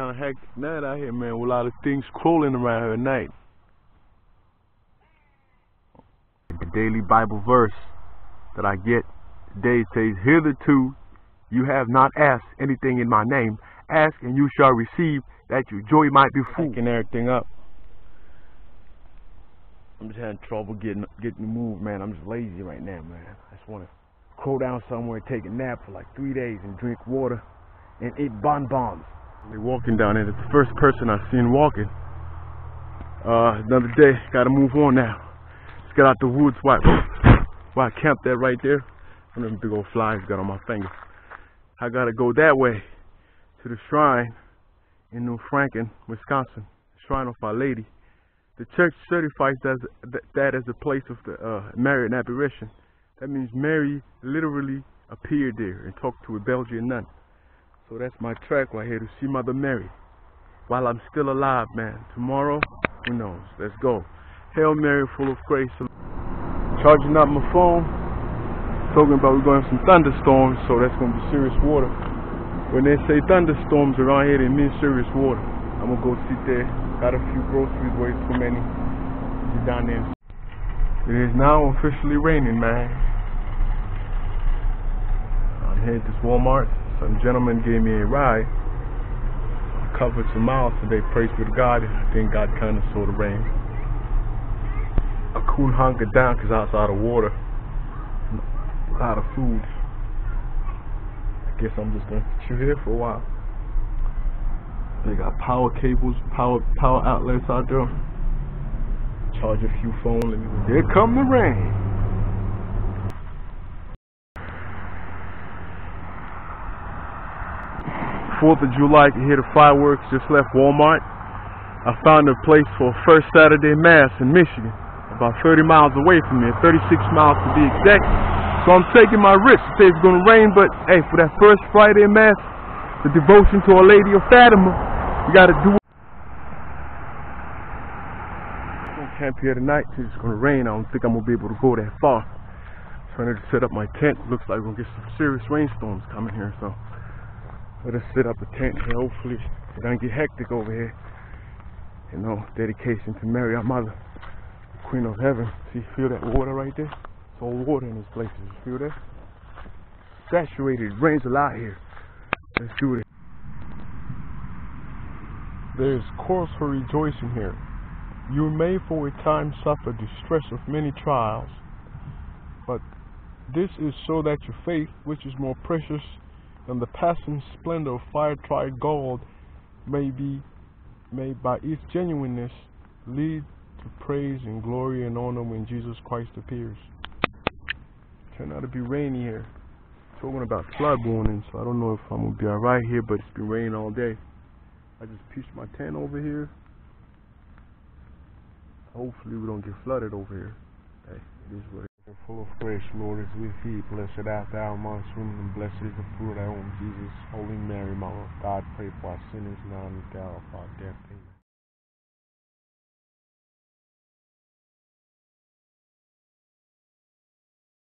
kind of hectic night out here, man, with a lot of things crawling around here at night. The daily Bible verse that I get today says, Hitherto you have not asked anything in my name. Ask and you shall receive, that your joy might be full. Picking everything up. I'm just having trouble getting getting moved, man. I'm just lazy right now, man. I just want to crawl down somewhere, take a nap for like three days, and drink water and eat bonbons. They're walking down there. It's the first person I've seen walking. Uh, another day. Got to move on now. Let's get out the woods. Why? Why I camped that right there? One of them big old flies got on my finger. I gotta go that way to the shrine in New Franken, Wisconsin. Shrine of Our Lady. The church certifies that that as a place of the uh, Marian apparition. That means Mary literally appeared there and talked to a Belgian nun. So that's my track right here to see Mother Mary. While I'm still alive, man. Tomorrow, who knows? Let's go. Hail Mary, full of grace. Charging up my phone. Talking about we're going to have some thunderstorms, so that's going to be serious water. When they say thunderstorms around here, they mean serious water. I'm gonna go sit there. Got a few groceries, way too many. Sit down there. It is now officially raining, man. I'm headed to Walmart. Some gentleman gave me a ride. Covered some miles today. Praise to God. I think God kind of saw the rain. I cool hunkered down because I was out of water. Lot of food. I guess I'm just gonna chill here for a while. They got power cables, power power outlets out there. Charge a few phones. Here come the rain. Fourth of July, can hear the fireworks. Just left Walmart. I found a place for First Saturday Mass in Michigan, about 30 miles away from here, 36 miles to be exact. So I'm taking my risk. Say it's gonna rain, but hey, for that first Friday Mass, the devotion to Our Lady of Fatima, you gotta do it. I'm gonna camp here tonight it's gonna rain. I don't think I'm gonna be able to go that far. Trying to set up my tent. Looks like we're gonna get some serious rainstorms coming here, so let us set up a tent here. Hopefully it don't get hectic over here. You know, dedication to Mary, our mother, Queen of Heaven. See, feel that water right there? It's all water in this place. You feel that? Saturated. It rains a lot here. Let's do it. There is cause for rejoicing here. You may for a time suffer distress of many trials, but this is so that your faith, which is more precious than the passing splendor of fire-tried gold, may be may by its genuineness lead to praise and glory and honor when Jesus Christ appears. Turn out to be rainy here. Talking about flood warning, so I don't know if I'm gonna be alright here, but it's been raining all day. I just pitched my tent over here. Hopefully we don't get flooded over here. Hey, it is what is. Full of grace, Lord is with thee. Blessed art thou amongst women, and blessed is the fruit of thy womb, Jesus. Holy Mary, Mother of God, pray for our sinners now and at the hour of our death.